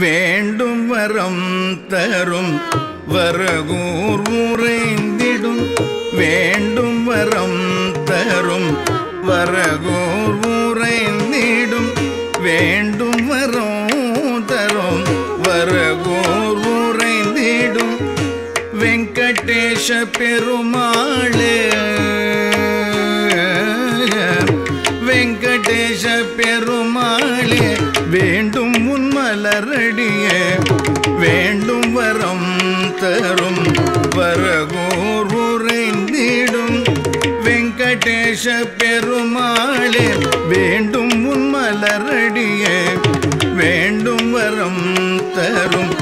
வேண்டும் வரம் தரும் வரகூர் உறைந்திடும் வேண்டும் வரம் தரும் வரகூர் உறைந்திடும் வேண்டும் வரம் தரும் வரகூர் உறைந்திடும் வெங்கடேஷ பெருமாளே உன் வேண்டும் வரம் தரும் வரகூர் உறைந்திடும் வெங்கடேஷ பெருமாளே வேண்டும் உன் மலரடிய வேண்டும் வரம் தரும்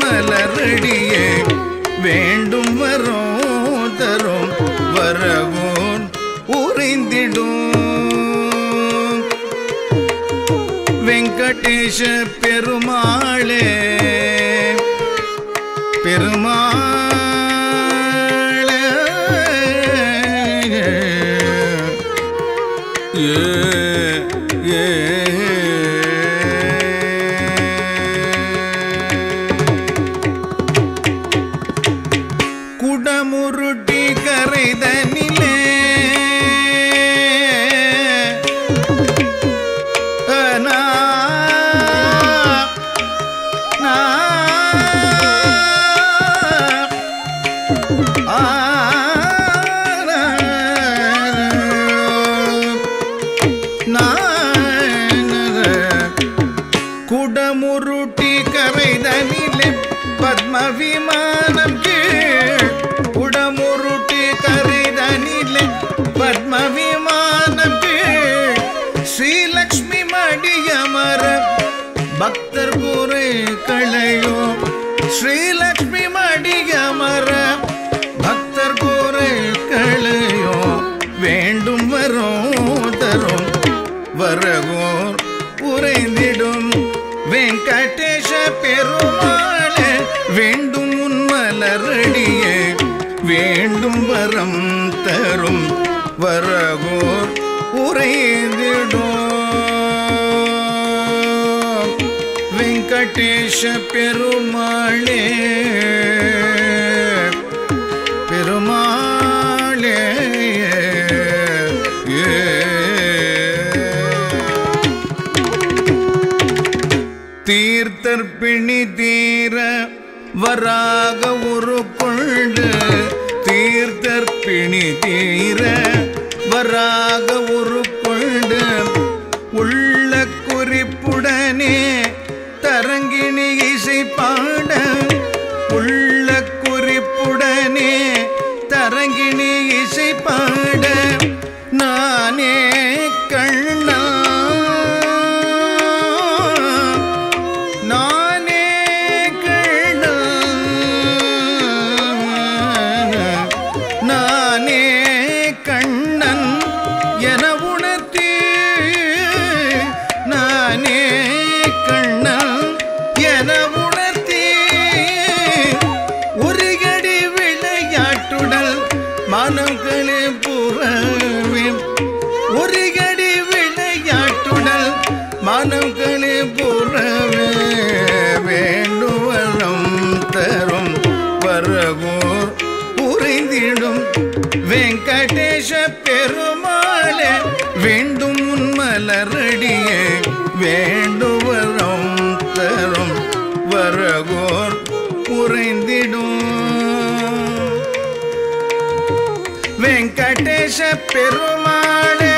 மலரடியே வேண்டும் வரம் தரும் வரவோன் உறைந்திடும் வெங்கடேஷ பெருமாளே பெருமாளே. ஏ குடமுருட்டி கரைதனிலே. நா குடமுருட்டி கரைதனிலே. பத்ம பத்ம விமானம் கீழ் ஸ்ரீலக்ஷ்மி மடியமர பக்தர் கூறு களையோ. ஸ்ரீலக்ஷ்மி மடியமர பக்தர் கூறு களையோ. வேண்டும் வரும் தரும் வரகோர் உறைந்திடும். வெங்கடேஷ பெருமாள் வேண்டும் உன் மலரடியே. வேண்டும் வரம் தரும் வரகோர் உறைந்திடும். வெங்கடேஷ பெருமாளே பெருமாளே தீர்த்தற்பிணி தீர வராக ஒரு கொண்டு தீர்த்தற்பிணி தீர தரங்கிணி இசை பாட உள்ள குறிப்புடனே தரங்கிணி இசை பாட மலரடியே வேண்டுவரும் தரும் வரகோர் உறைந்திடும். வெங்கடேஷ பெருமானே